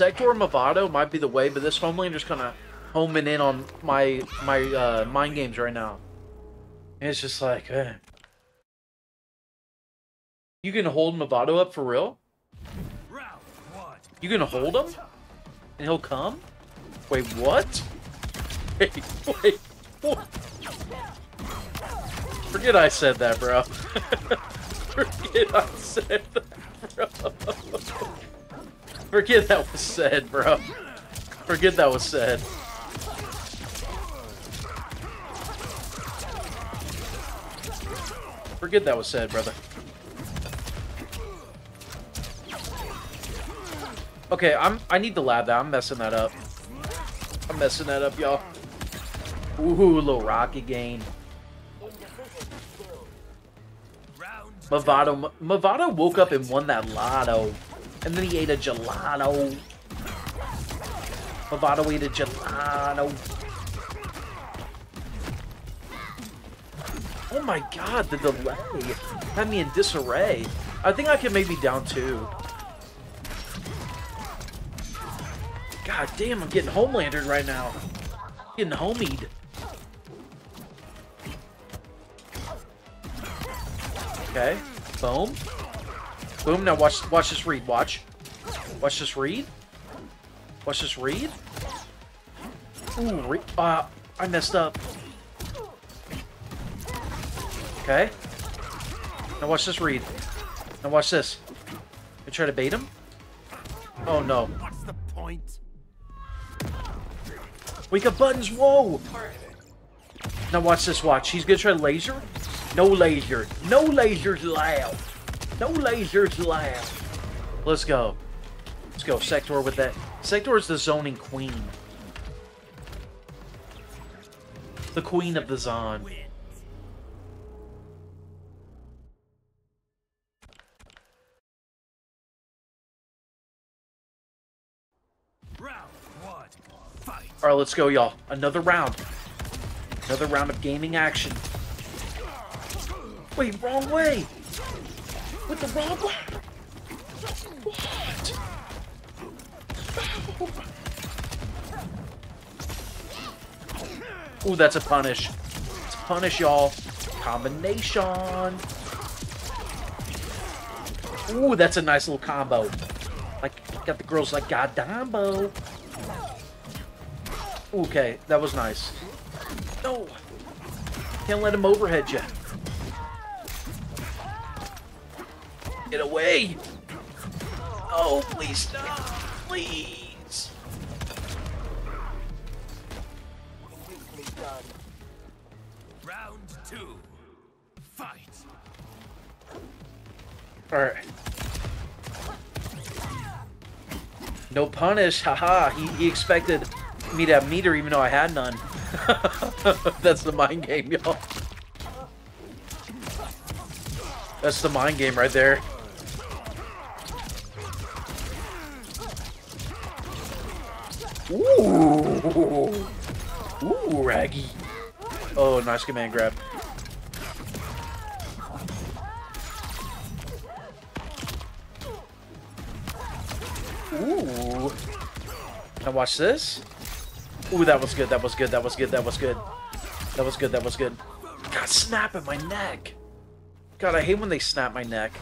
Sektor Mavado might be the way, but this Homelander's kind of homing in on my my uh, mind games right now. It's just like, eh. You can hold Mavado up for real? You gonna hold him? And he'll come? Wait, what? Wait, wait, what? Forget I said that, bro. Forget I said that, bro. Forget that was said, bro. Forget that was said. Forget that was said, brother. Okay, I'm I need to lab that. I'm messing that up. I'm messing that up, y'all. Ooh, little rocket gain. Mavado, Mavado woke up and won that lotto. And then he ate a gelato. Mavado ate a gelato. Oh my god, the delay had me in disarray. I think I can maybe down two. God damn, I'm getting homelandered right now. Getting homied. Okay. Boom. Boom. Now watch watch this read. Watch. Watch this read. Watch this read. Ooh, re uh, I messed up. Okay. Now watch this read. Now watch this. You try to bait him? Oh no. What's the point? Wake up buttons, whoa! Now watch this, watch. He's gonna try laser. No laser. No lasers allowed. No lasers allowed. Let's go. Let's go. Sektor with that. Sektor is the zoning queen. The queen of the zone. Alright, let's go, y'all. Another round. Another round of gaming action. Wait, wrong way! With the! What? Ooh, that's a punish. It's punish, y'all. Combination. Ooh, that's a nice little combo. Like, got the girls like, God dambo. Okay, that was nice. No! Can't let him overhead you. Get away! Oh, please stop! Please! Round two. Fight. Alright. No punish, haha. He, he expected me to have meter even though I had none. That's the mind game, y'all. That's the mind game right there. Ooh. Ooh, Raggy. Oh, nice command grab. Ooh. Now watch this. Ooh, that was good. That was good. That was good. That was good. That was good. That was good. God, snap at my neck. God, I hate when they snap my neck.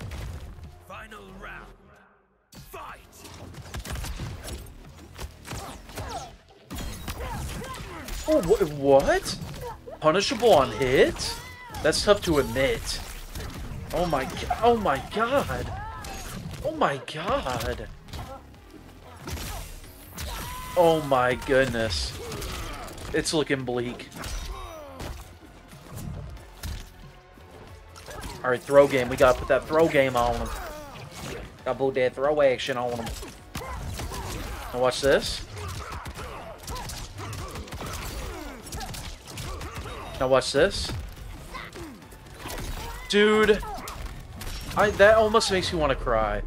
Oh, wh what? Punishable on hit? That's tough to admit. Oh my god. Oh my god. Oh my god. Oh my goodness. It's looking bleak. Alright, throw game. We gotta put that throw game on him. Gotta put throw action on him. Now watch this. Now watch this. Dude. I that almost makes me want to cry.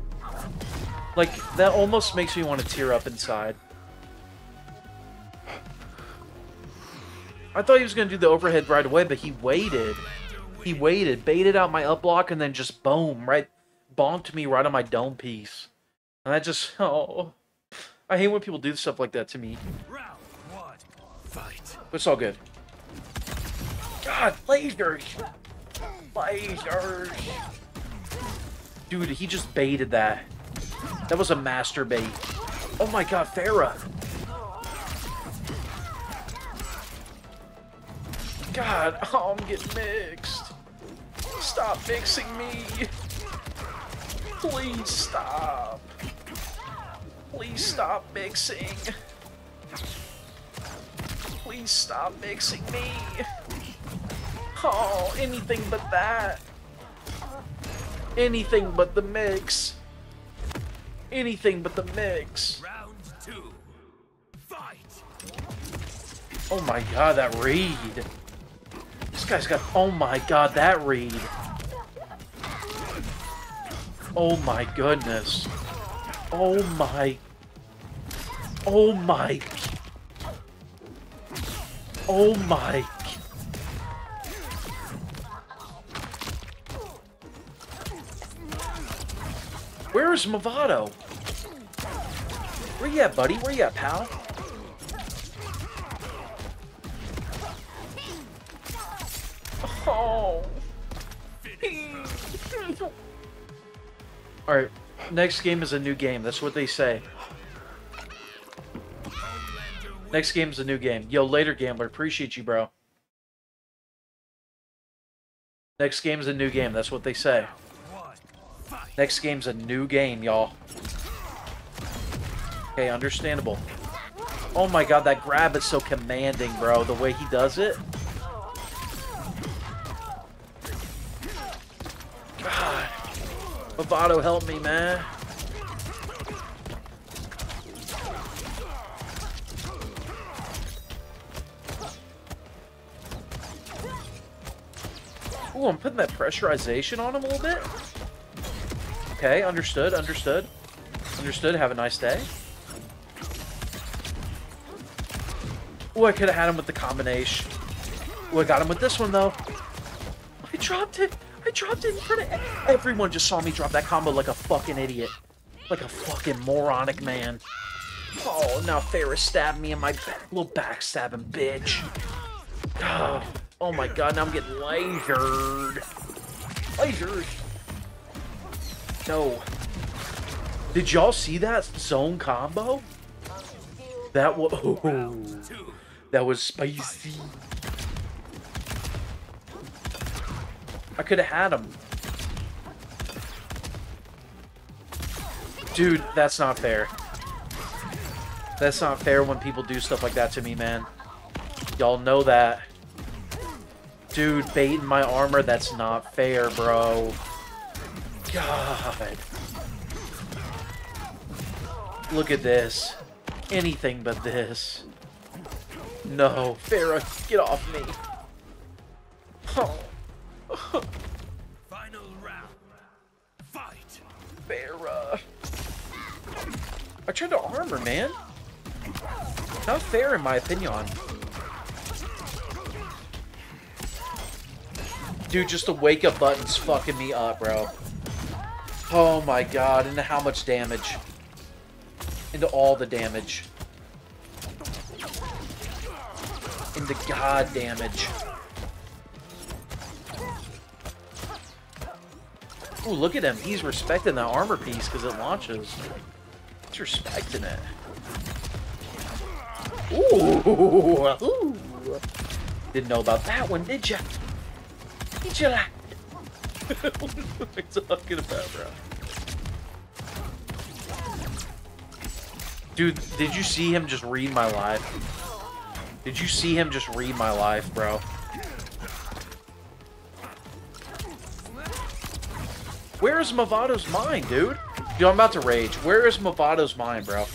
Like, that almost makes me want to tear up inside. I thought he was going to do the overhead right away, but he waited. He waited, baited out my up block, and then just boom, right, bonked me right on my dome piece. And I just, oh, I hate when people do stuff like that to me. But it's all good. God, lasers! Lasers! Dude, he just baited that. That was a master bait. Oh my god, Ferra! God, oh, I'm getting mixed. Stop mixing me. Please stop. Please stop mixing. Please stop mixing me. Oh, anything but that. Anything but the mix. Anything but the mix. Round two. Fight. Oh my god, that read. This guy's got... Oh my god, that read. Oh my goodness. Oh my... Oh my... Oh my... Where's Mavado? Where you at, buddy? Where you at, pal? Oh. Alright, next game is a new game. That's what they say. Next game is a new game. Yo, later, Gambler. Appreciate you, bro. Next game is a new game. That's what they say. Next game's a new game, y'all. Okay, understandable. Oh my god, that grab is so commanding, bro. The way he does it. God. Help me, man. Ooh, I'm putting that pressurization on him a little bit. Okay, understood, understood. Understood, have a nice day. Ooh, I could have had him with the combination. Ooh, I got him with this one, though. I dropped it. I dropped it in front of... Everyone just saw me drop that combo like a fucking idiot. Like a fucking moronic man. Oh, now Ferra's stabbed me in my back. Little backstabbing bitch. Oh, oh my god, now I'm getting lasered. Lasers. No. Did y'all see that zone combo? That was... Two. That was spicy. I could have had him. Dude, that's not fair. That's not fair when people do stuff like that to me, man. Y'all know that. Dude, baiting my armor, that's not fair, bro. God. Look at this. Anything but this. No, Ferra, get off me. Oh, Final round. Fight. Ferra. I tried to armor, man. Not fair, in my opinion. Dude, just the wake up button's fucking me up, bro. Oh my god, into how much damage? Into all the damage. Into god damage. Ooh, look at him. He's respecting that armor piece because it launches. He's respecting it. Ooh, ooh. Didn't know about that one, did ya? Did you like? What am I talking about, bro? Dude, did you see him just read my life? Did you see him just read my life, bro? Where is Mavado's mind, dude? Dude, I'm about to rage. Where is Mavado's mind, bro?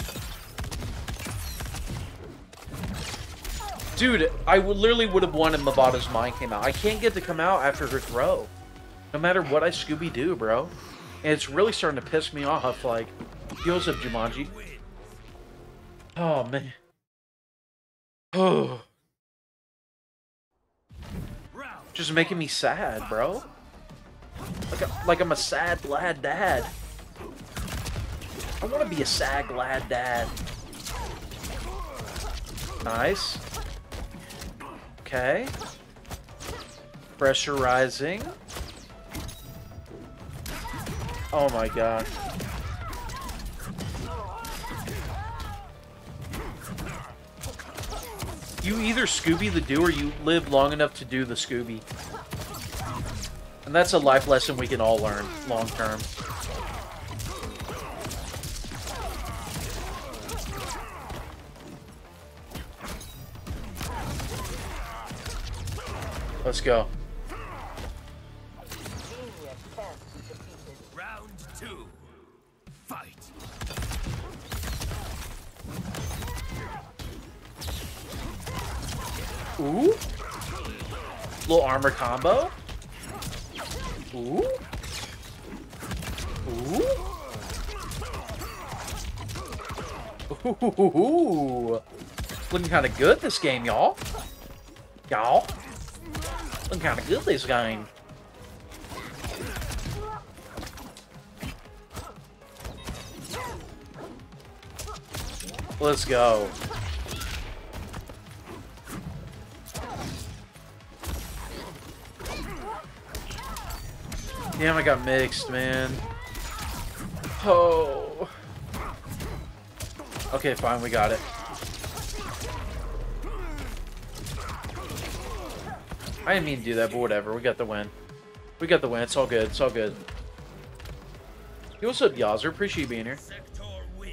Dude, I literally would have won if Mavado's mind came out. I can't get to come out after her throw. No matter what I Scooby-Doo, bro. And it's really starting to piss me off, like, heels of Jumanji. Oh, man. Oh, just making me sad, bro. Like, I, like I'm a sad, glad dad. I want to be a sad, glad dad. Nice. Okay. Pressure rising. Oh my god. You either Scooby the do or you live long enough to do the Scooby. And that's a life lesson we can all learn long term. Let's go. Armor combo. Ooh. Ooh. Ooh. Looking kind of good this game, y'all. Y'all. Looking kind of good this game. Let's go. Damn, I got mixed, man. Oh. Okay, fine, we got it. I didn't mean to do that, but whatever. We got the win. We got the win. It's all good. It's all good. Hey, what's up, Yazer? Appreciate you being here. You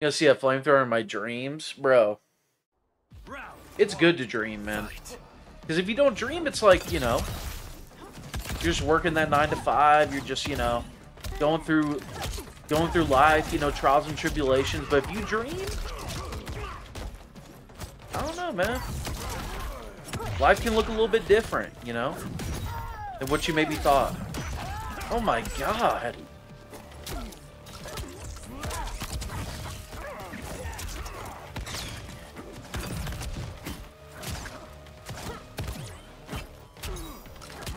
gonna see a flamethrower in my dreams? Bro, it's good to dream, man. Because if you don't dream, it's like, you know, you're just working that 9 to 5, you're just, you know, going through going through life, you know, trials and tribulations, but if you dream, I don't know, man. Life can look a little bit different, you know, than what you maybe thought. Oh my god.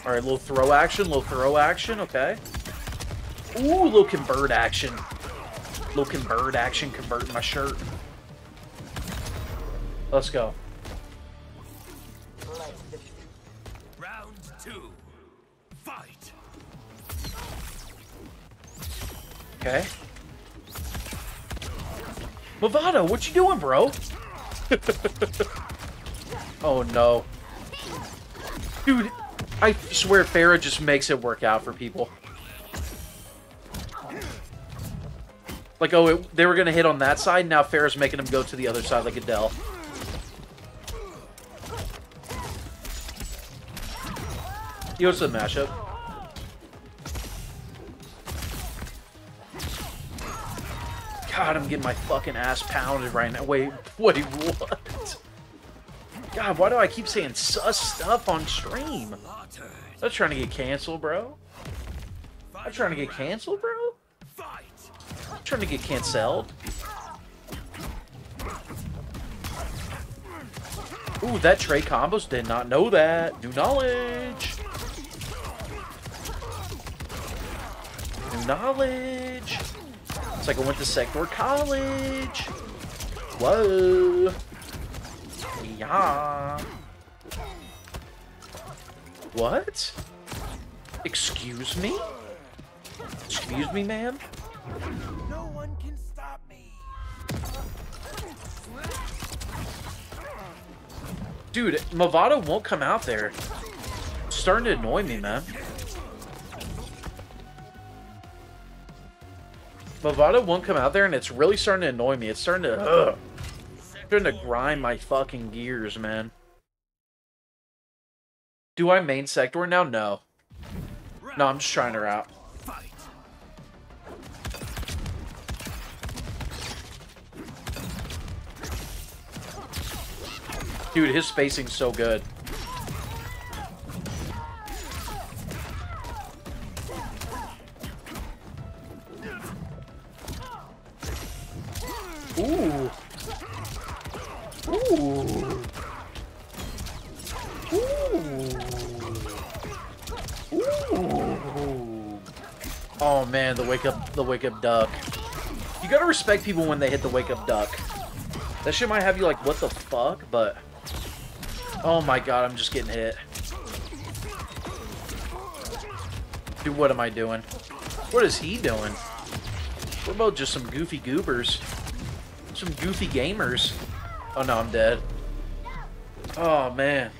All right, little throw action, little throw action, okay. Ooh, little convert action. Little convert action, converting my shirt. Let's go. Round two. Fight. Okay. Mavado, what you doing, bro? oh no. Dude, I swear Ferra just makes it work out for people. Like, oh, it, they were going to hit on that side, now Ferra's making them go to the other side like Adele. Yo, what's up, mashup? God, I'm getting my fucking ass pounded right now. Wait, wait, what? God, why do I keep saying sus stuff on stream? I'm trying to get canceled, bro. I'm trying to get canceled, bro. I'm trying to get canceled. Ooh, that Trey combos did not know that. New knowledge. New knowledge. It's like I went to Sektor College. Whoa. Yeah. What? Excuse me? Excuse me, ma'am? No one can stop me. Dude, Mavado won't come out there. It's starting to annoy me, man. Mavado won't come out there, and it's really starting to annoy me. It's starting to, ugh, starting to grind my fucking gears, man. Do I main Sektor now? No. No, I'm just trying her out. Dude, his spacing's so good. Ooh. Ooh. Ooh. Oh man, the wake up the wake up duck. You gotta respect people when they hit the wake up duck. That shit might have you like, what the fuck? But. Oh my god, I'm just getting hit. Dude, what am I doing? What is he doing? We're both just some goofy goobers. Some goofy gamers. Oh no, I'm dead. Oh man.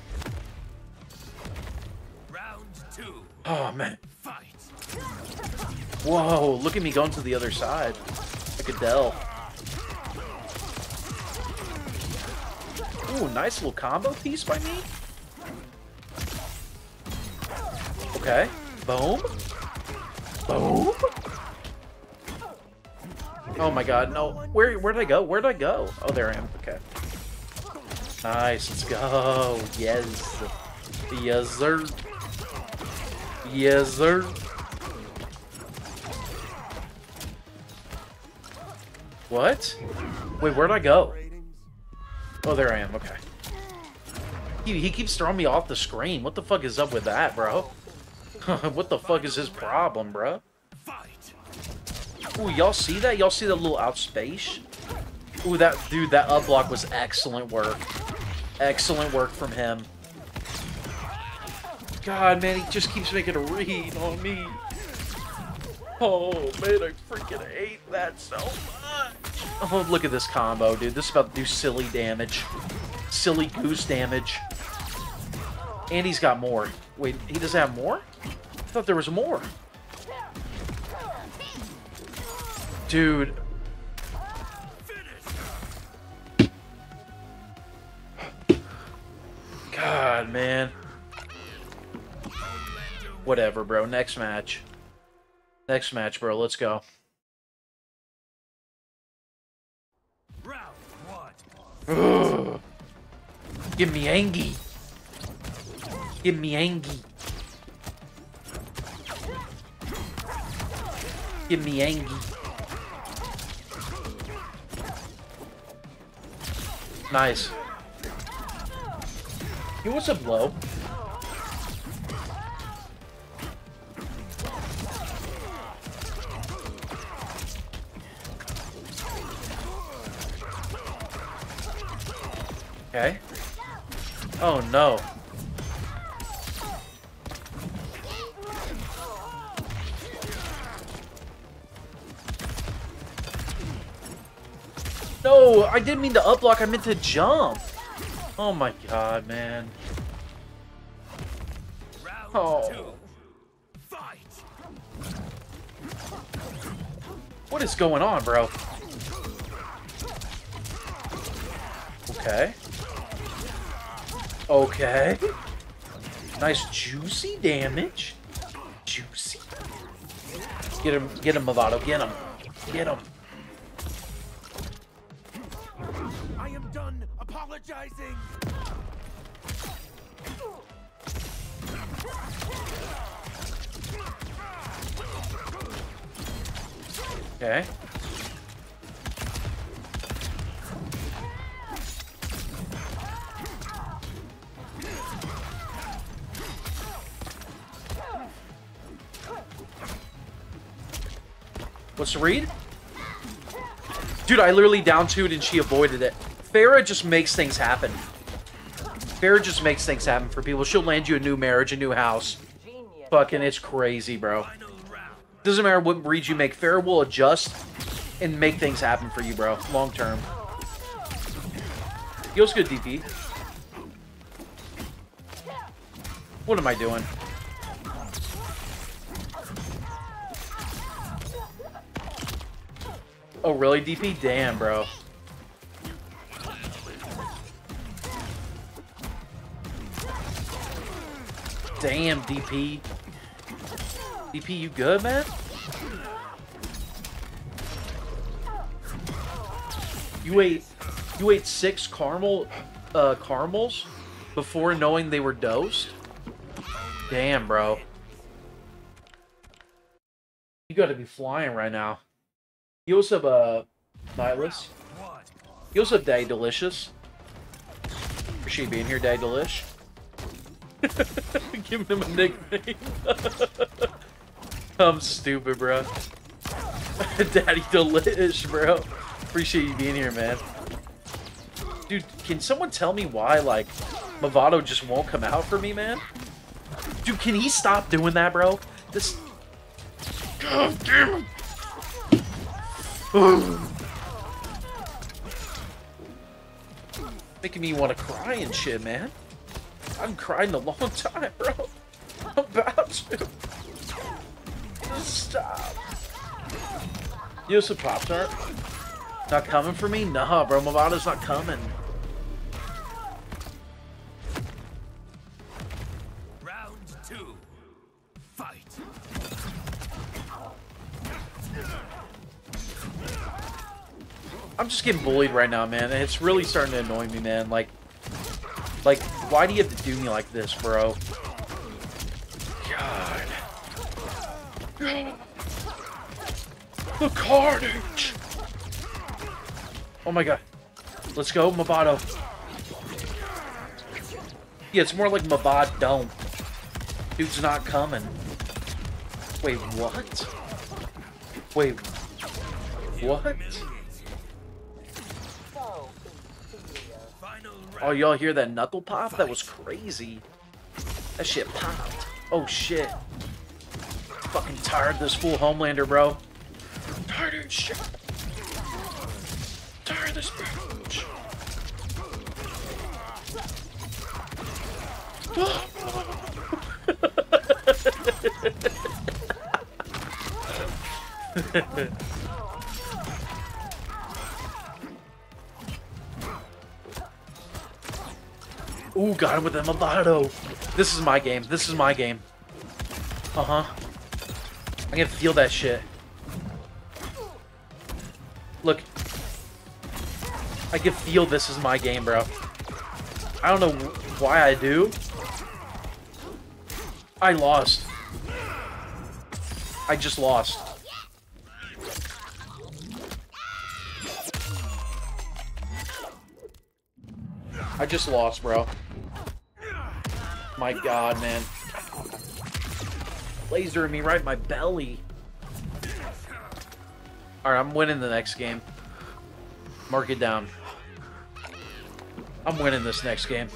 Round two. Oh man. Whoa, look at me going to the other side. Like Adele. Ooh, nice little combo piece by me. Okay. Boom. Boom. Oh my god, no. Where where did I go? Where did I go? Oh, there I am. Okay. Nice, let's go. Yes. Yes, sir. Yes, sir. What? Wait, where'd I go? Oh, there I am. Okay. He, he keeps throwing me off the screen. What the fuck is up with that, bro? what the fuck is his problem, bro? Ooh, y'all see that? Y'all see that little outspace? Ooh, that dude, that up block was excellent work. Excellent work from him. God, man, he just keeps making a read on me. Oh, man, I freaking hate that so much. Oh, look at this combo, dude. This is about to do silly damage. Silly goose damage. And he's got more. Wait, he doesn't have more? I thought there was more. Dude. God, man. Whatever, bro. Next match. Next match, bro. Let's go. Ugh. Give me Angie. Give me Angie. Give me Angie. Nice. Yo, what's up, low? Okay. Oh no. No, I didn't mean to uplock, I meant to jump. Oh my god, man. Oh. What is going on, bro? Okay. Okay. Nice juicy damage. Juicy. Get him, get him, Mavado, get him. Get him. I am done apologizing. Okay. What's the read? Dude, I literally down two'd and she avoided it. Ferra just makes things happen. Ferra just makes things happen for people. She'll land you a new marriage, a new house. Fucking, it's crazy, bro. Doesn't matter what read you make, Ferra will adjust and make things happen for you, bro. Long term. Yo's good, DP. What am I doing? Oh, really, DP? Damn, bro. Damn, DP. DP, you good, man? You ate, you ate six caramel, uh, caramels before knowing they were dosed? Damn, bro. You gotta be flying right now. You also have, uh, Nihilus. One. You also have Day Delicious. Appreciate you being here, Day Delish. Giving him a nickname. I'm stupid, bro. Daddy Delish, bro. Appreciate you being here, man. Dude, can someone tell me why, like, Mavado just won't come out for me, man? Dude, can he stop doing that, bro? This... God damn it! Making me want to cry and shit, man. I'm crying a long time, bro. I'm about to. Stop. You some Pop Tart? Not coming for me? Nah, bro. Mavado's not coming. Just getting bullied right now, man. And it's really starting to annoy me, man. Like, like, why do you have to do me like this, bro? God. The carnage! Oh my god. Let's go, Mavado. Yeah, it's more like Mavad don't. Dude's not coming. Wait, what? Wait, what? Oh, y'all hear that knuckle pop? That was crazy. That shit popped. Oh, shit. Fucking tired this fool Homelander, bro. Tired of shit. Tired of this bitch. Ooh, got him with the Mavado. This is my game. This is my game. Uh-huh. I can feel that shit. Look. I can feel this is my game, bro. I don't know why I do. I lost. I just lost. I just lost, bro. My god, man. Lasering me right in my belly. Alright, I'm winning the next game. Mark it down. I'm winning this next game.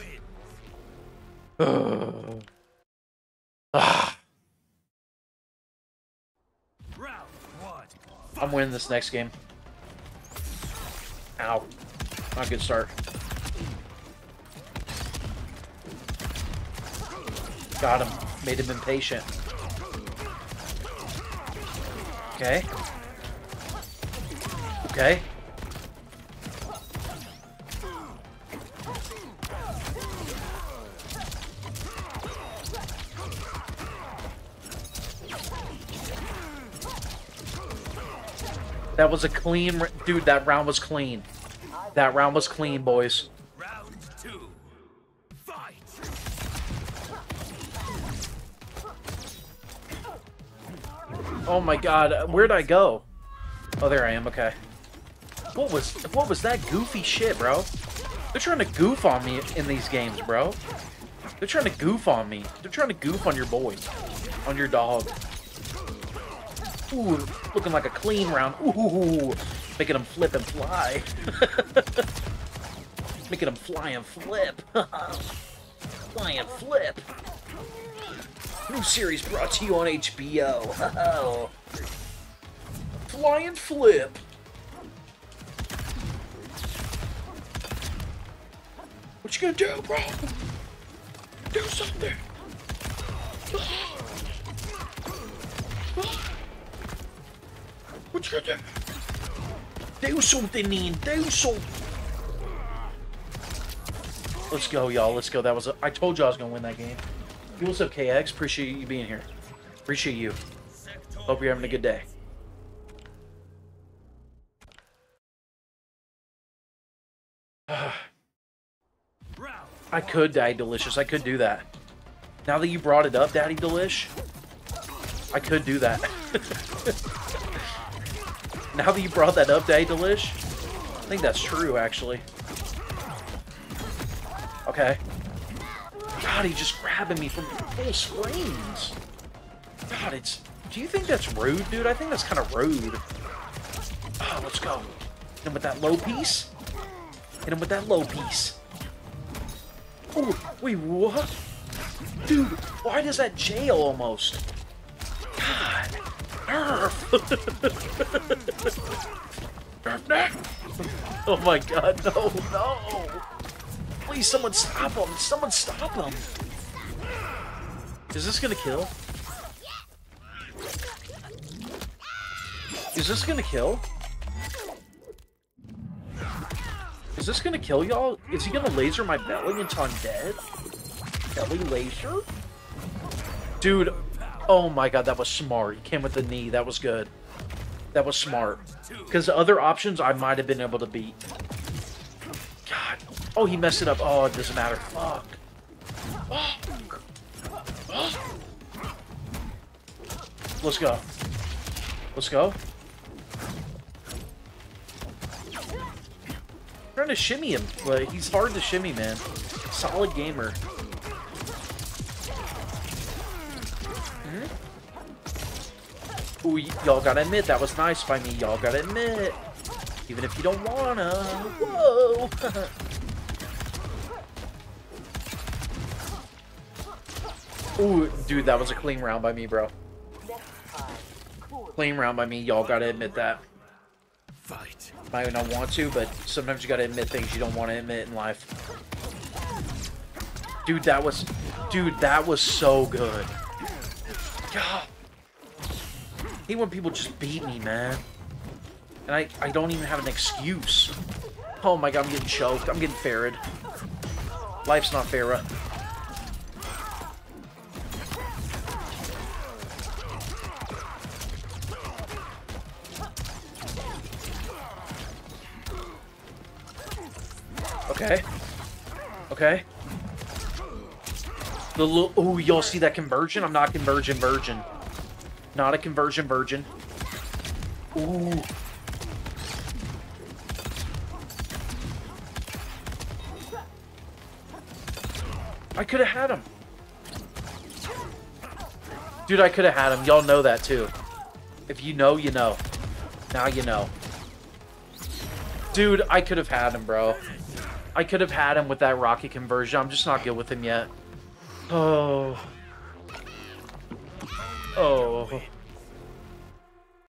I'm winning this next game. Ow. Not a good start. Got him. Made him impatient. Okay. Okay. That was a clean, dude. That round was clean. That round was clean, boys. Oh my god, where'd I go? Oh, there I am. Okay. What was what was that goofy shit, bro? They're trying to goof on me in these games, bro. They're trying to goof on me. They're trying to goof on your boy, on your dog. Ooh, looking like a clean round. Ooh, making them flip and fly. making them fly and flip. fly and flip. New series brought to you on HBO. Fly and flip. What you gonna do, bro? Do something. What you gonna do? Do something, Ian. Do something. Let's go, y'all. Let's go. That was. A, I told you I was gonna win that game. What's up, KX? Appreciate you being here. Appreciate you. Hope you're having a good day. I could, Daddy Delicious. I could do that. Now that you brought it up, Daddy Delish, I could do that. now that you brought that up, Daddy Delish, I think that's true, actually. Okay. God, he's just grabbing me from full screens. God, it's... Do you think that's rude, dude? I think that's kind of rude. Ah, let's go. Hit him with that low piece. Hit him with that low piece. Oh, wait, what? Dude, why does that jail almost? God. Nerf. Nerf, nerf. Oh my god, no, no. Please, someone stop him. Someone stop him. Is this gonna kill? Is this gonna kill? Is this gonna kill y'all? Is he gonna laser my belly until I'm dead? Belly laser? Dude, oh my god, that was smart. He came with the knee. That was good. That was smart. Because the other options I might have been able to beat. Oh, he messed it up. Oh, it doesn't matter. Fuck. Let's go. Let's go. trying to shimmy him, but he's hard to shimmy, man. Solid gamer. Hmm? Ooh, y'all gotta admit, that was nice by me. Y'all gotta admit. Even if you don't wanna. Whoa! Ooh, dude, that was a clean round by me, bro. Clean round by me. Y'all gotta admit that. Fight. Might not want to, but sometimes you gotta admit things you don't want to admit in life. Dude, that was... Dude, that was so good. God. I hate when people just beat me, man. And I, I don't even have an excuse. Oh my god, I'm getting choked. I'm getting ferried. Life's not fair. Okay. Okay. The little... Oh, y'all see that conversion? I'm not conversion virgin. Not a conversion virgin. Ooh. I could have had him. Dude, I could have had him. Y'all know that, too. If you know, you know. Now you know. Dude, I could have had him, bro. I could have had him with that rocket conversion. I'm just not good with him yet. Oh. Oh.